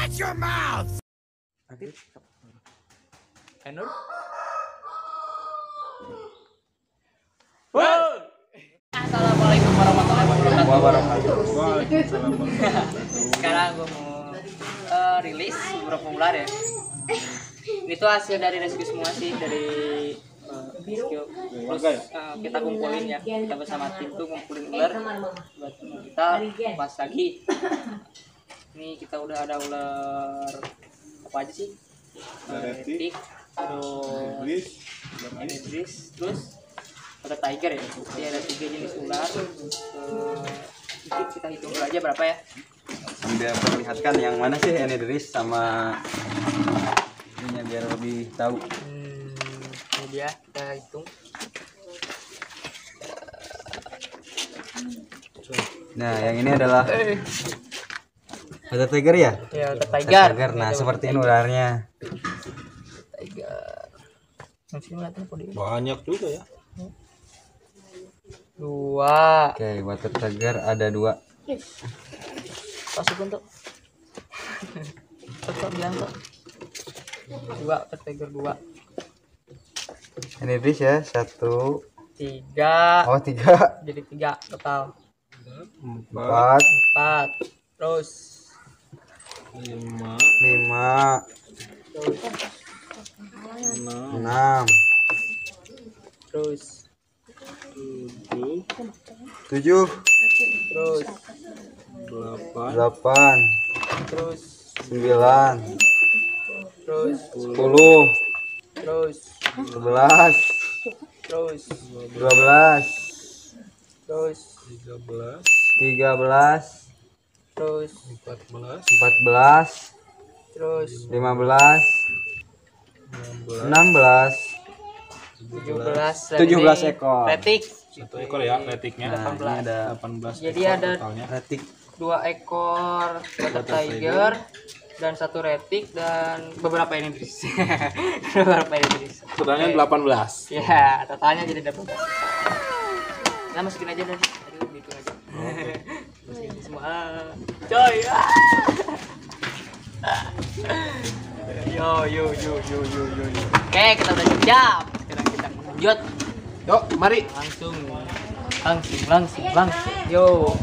Shut your mouth! Enur Wow. Assalamualaikum warahmatullahi wabarakatuh. Sekarang gue mau eh, rilis beberapa ular ya. Ini tuh hasil dari rescue semua sih dari eh, rescue. Terus eh, kita kumpulin ya. Kita bersama tim tuh kumpulin ular buat kita pas lagi. Ini kita udah ada ular apa aja sih? Ada retik, Retik, terus Inggris, ini Idris terus ada tiger ya? Jadi ada tiga jenis ular. Eh, sedikit kita hitung dulu aja berapa ya? Sambil perlihatkan yang mana sih Enidris sama ininya biar lebih tahu. hmm, ini dia kita hitung. Nah, yang ini adalah ada tiger ya? ya Ada tiger. Tiger. Nah, seperti ini ularnya. tiger banyak juga ya. dua. Oke, water tiger ada dua. masukin tuh Tetap bilang tuh dua ada tiger dua. Enidris ya, satu, tiga. Oh tiga, jadi tiga total. Empat, empat. Terus Lima, enam, tujuh, tujuh, delapan, sembilan, sepuluh, terus sebelas, dua belas, tiga belas, terus? Empat belas, empat belas, terus? Lima belas, enam belas, enam belas, tujuh belas Tujuh belas ekor. retik. Satu ekor ya retiknya. Nah, ini ada Delapan belas. Jadi ekor ada- totalnya. retik. Dua ekor water tiger dan satu retik dan beberapa ini Idris beberapa ini Idris Totalnya delapan belas. ya totalnya jadi dapat nah masukin aja dan aduh gitu aja masukin semua. Coy. Yo yo yo yo yo yo yo. Oke kita udah siap sekarang kita lanjut. Yuk, mari. langsung. Langsung langsung langsung. Yo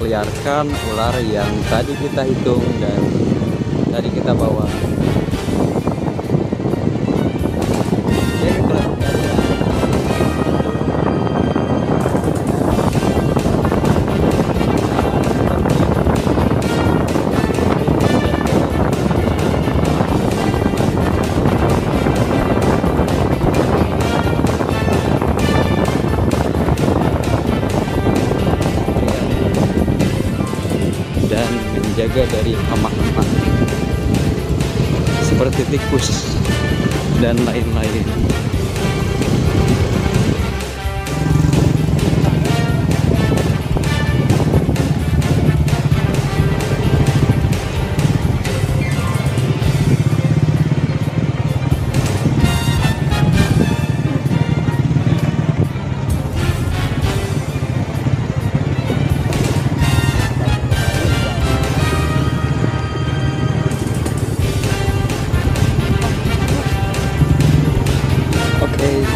liarkan ular yang tadi kita hitung dan tadi kita bawa. Tikus dan lain-lain.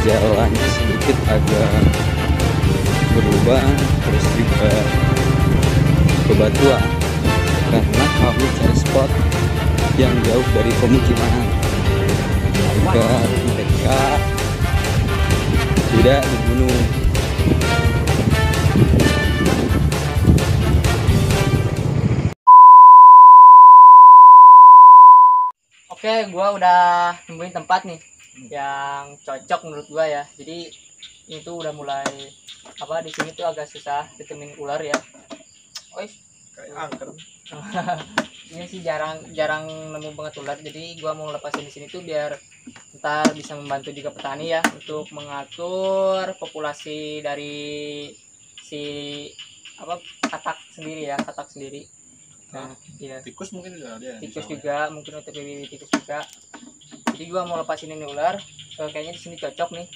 jalannya oh, sedikit agak berubah terus juga kebatuan. karena kami cari spot yang jauh dari pemukiman agar mereka tidak dibunuh Oke, gua udah nemuin tempat nih yang cocok menurut gua ya. Jadi itu udah mulai apa di sini tuh agak susah ditemuin ular ya. Ois Kayak angker. ini sih jarang jarang nemu banget ular. Jadi gua mau lepasin di sini tuh biar ntar bisa membantu juga petani ya untuk mengatur populasi dari si apa katak sendiri ya katak sendiri. Nah iya. Tikus mungkin juga ada ya. tikus juga mungkin untuk bibit tikus juga jadi gua mau lepasin ini ular. Eh, kayaknya di sini cocok nih.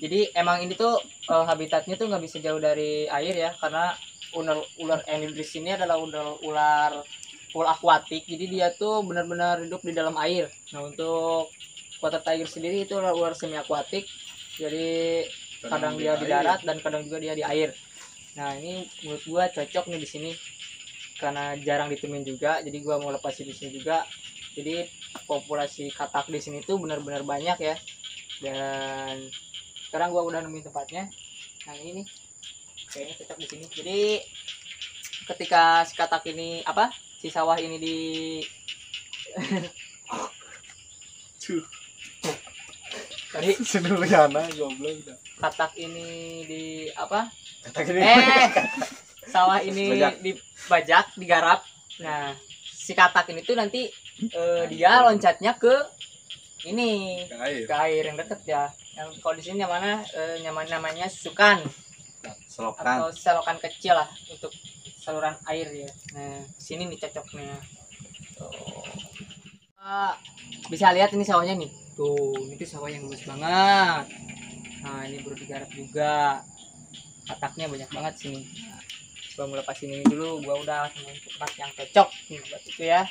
Jadi emang ini tuh eh, habitatnya tuh nggak bisa jauh dari air ya karena ular ular yang di sini adalah ular ular full akuatik jadi dia tuh benar-benar hidup di dalam air. Nah untuk water tiger sendiri itu ular ular semi akuatik jadi kadang dia di air. darat dan kadang juga dia di air. Nah ini menurut gua cocok nih di sini. Karena jarang ditemuin juga jadi gua mau lepasin di sini juga jadi populasi katak di sini tuh benar-benar banyak ya. Dan sekarang gua udah nemuin tempatnya. Nah ini nih. Kayaknya cocok di sini. Jadi ketika si katak ini apa si sawah ini di tadi Sederhana goblok udah. katak ini di apa? Kata gini. eh sawah ini Bajak. dibajak digarap nah si katak ini tuh nanti eh, dia loncatnya ke ini Ke air. ke air yang deket ya. Yang kalau di sini namanya eh, nyaman namanya sukan. Selokan. atau selokan kecil lah untuk saluran air ya. Nah sini nih cocoknya. Tuh. Ah, bisa lihat ini sawahnya nih. Tuh ini tuh sawah yang bagus banget. Nah ini baru digarap juga. Kataknya banyak banget sini gua mau lepasin ini dulu gua udah temuin tempat yang cocok nih buat itu ya.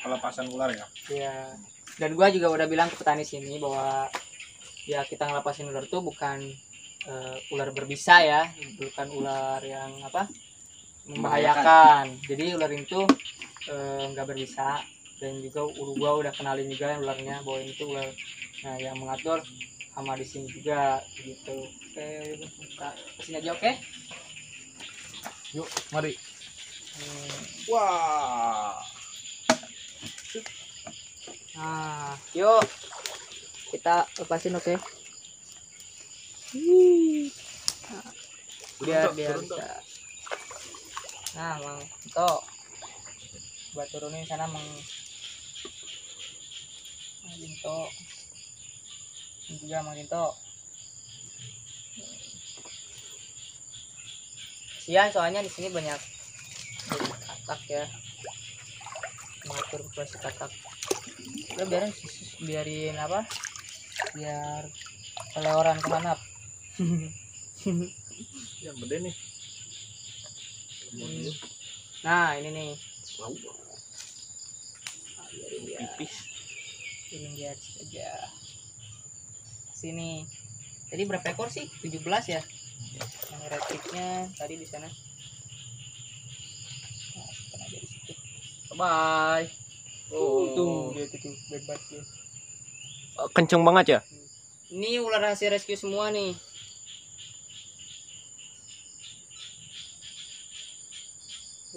Pelepasan ular ya. ya dan gua juga udah bilang ke petani sini bahwa ya kita ngelepasin ular tuh bukan eh, ular berbisa ya bukan ular yang apa membahayakan. Jadi ular itu eh, nggak berbisa. Dan juga ulu gua udah kenalin juga ularnya bahwa ini tuh ular nah yang mengatur sama di sini juga gitu. Oke kita ke sini aja oke Yuk, mari. Hmm, Wah. Nah, yuk kita lepasin oke. Biar Turun, Dok, biar turun, Dok. bisa. Nah, Mang Ito. Buat turunin sana Mang Mang Ginto. Ini juga Mang Ginto. Kasihan soalnya di sini banyak katak ya. Mengatur populasi katak udah biarin biarin apa biar keleoran ke mana Yang gede nih. Hmm. nah ini nih Wow. Biarin dia Pipis. ini dia aja sini tadi berapa ekor sih 17 ya yang retiknya tadi di sana nah, simpan aja di situ bye Oh. tuh dia tuh bebas ya Kenceng banget ya? Ini ular hasil rescue semua nih.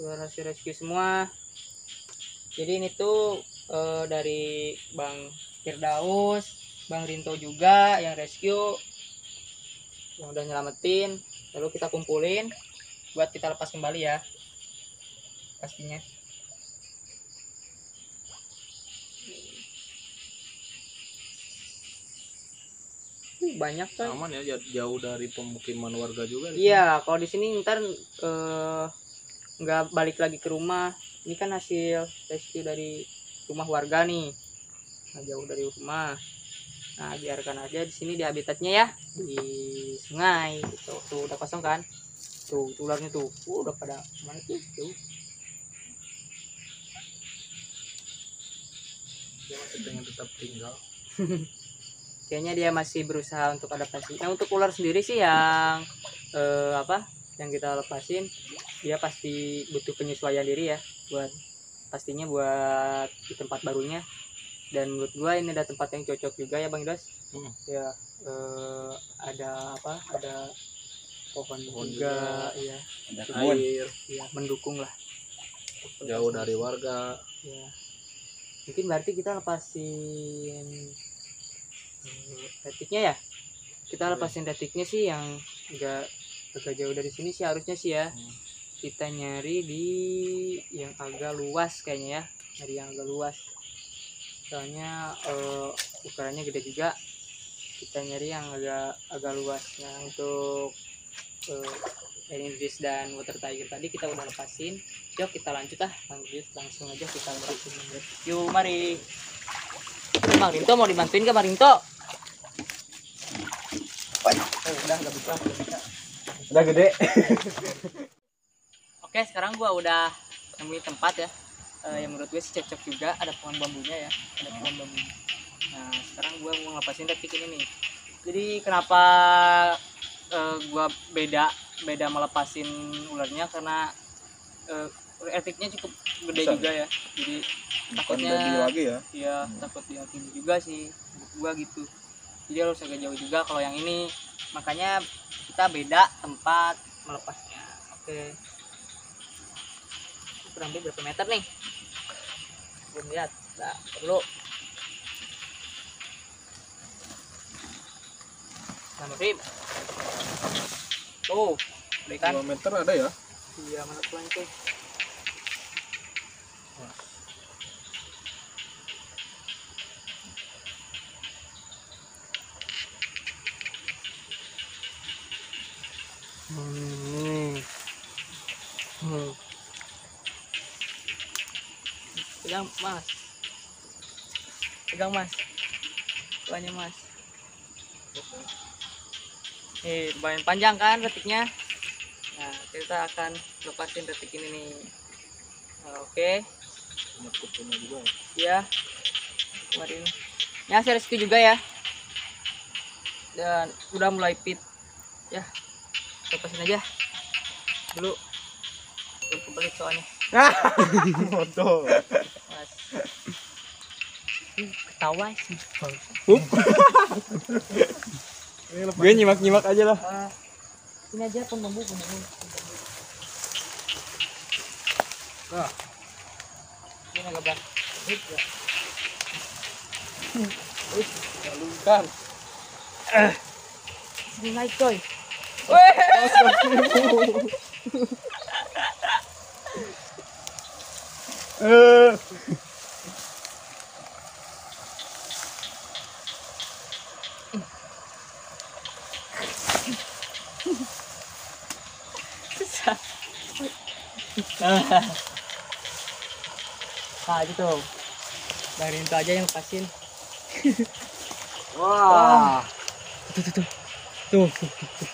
Ular hasil rescue semua. Jadi ini tuh eh, dari Bang Firdaus, Bang Rinto juga yang rescue yang udah nyelamatin. Lalu kita kumpulin buat kita lepas kembali ya. Pastinya. Banyak kan? Aman ya jauh dari pemukiman warga juga. Iya, kalau di sini ntar eh, nggak balik lagi ke rumah. Ini kan hasil rescue dari rumah warga nih. Nggak jauh dari rumah. Nah, biarkan aja di sini di habitatnya ya di sungai gitu. Tuh udah kosong kan? Tuh, tuh ularnya tuh. Uh, udah pada mana tuh? Tuh. Dia masih pengen tetap tinggal. Kayaknya dia masih berusaha untuk adaptasi. Nah, untuk ular sendiri sih yang eh, apa? Yang kita lepasin, dia pasti butuh penyesuaian diri ya buat pastinya buat di tempat barunya. Dan menurut gua ini ada tempat yang cocok juga ya Bang Dos. Hmm. Ya eh, ada apa? Ada pohon, Pohon juga, juga. ya, Ada Air ya mendukung lah. jauh dari warga. Ya. mungkin berarti kita lepasin eh, detiknya ya kita lepasin detiknya sih yang agak agak jauh dari sini sih harusnya sih ya Hmm. kita nyari di yang agak luas kayaknya ya nyari yang agak luas soalnya eh, ukurannya gede juga kita nyari yang agak agak luas nah untuk eh, Enidris dan Water Tiger tadi kita udah lepasin yuk kita lanjut ah lanjut langsung aja kita lepasin yuk mari Bang Rinto mau dibantuin ke Bang Rinto oh, udah gak bisa. Udah gede. Oke, sekarang gua udah nemuin tempat ya. Eh, yang menurut gue sih cocok juga ada pohon bambunya ya, ada pohon bambu. Nah, sekarang gua mau ngelepasin detik ini nih. Jadi kenapa eh, gua beda beda melepasin ularnya karena eh, etiknya cukup gede Besar. juga ya. Jadi Bukan takutnya lagi ya. Iya, takut dihakimi juga sih gua gitu. Jadi harus agak jauh juga kalau yang ini. Makanya kita beda tempat melepasnya. Oke. Kurang lebih berapa meter nih? Belum lihat. Nah, perlu. Sama Rim. Tuh, kan? 2 meter ada ya? Iya, mana pelan tuh. Pegang mas. Pegang mas. Tuanya mas. Eh, lumayan panjang kan detiknya. Nah, kita akan lepasin detik ini nih. Nah, Oke, juga. ya. Kemarin. Ya, saya Rizky juga ya. Dan udah mulai fit. Ya, lepasin aja. Dulu. Belum kebelit soalnya. Foto. Ketawa sih. Gue nyimak-nyimak aja lah. Ah, ini aja pun bambu, pun bambu. Nah. Ini agak. Sini naik coy. Susah. nah gitu. Bang Rinto aja yang lepasin. Wah. Tuh, tuh, tuh. Tuh, tuh, tuh, tuh.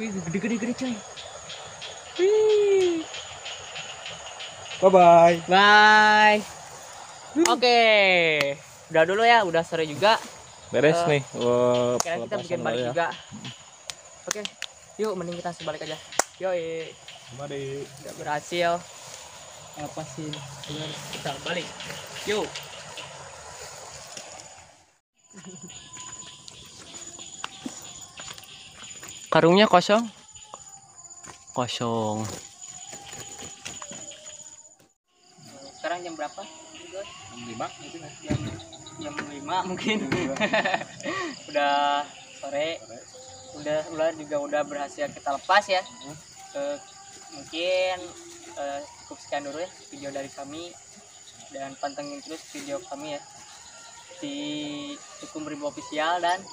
Wih, gede-gede gede coy. Wih. Bye bye. Bye. Oke. Udah dulu ya, udah sore juga. Beres Eh, nih. Kira kita bikin balik ya. juga. Oke. Yuk, mending kita langsung balik aja. Yoi. Mari. Udah berhasil. Lepasin ular kita balik. Yuk. Karungnya kosong? Kosong. Sekarang jam berapa? Lima nih. Jam jam 5 mungkin. udah sore. Udah ular juga udah berhasil kita lepas ya. Eh, mungkin eh, cukup sekian dulu ya video dari kami dan pantengin terus video kami ya di Hukum Ribu Official dan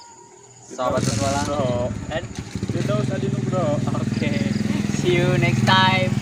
Sahabat. Bro. dan oke see you next time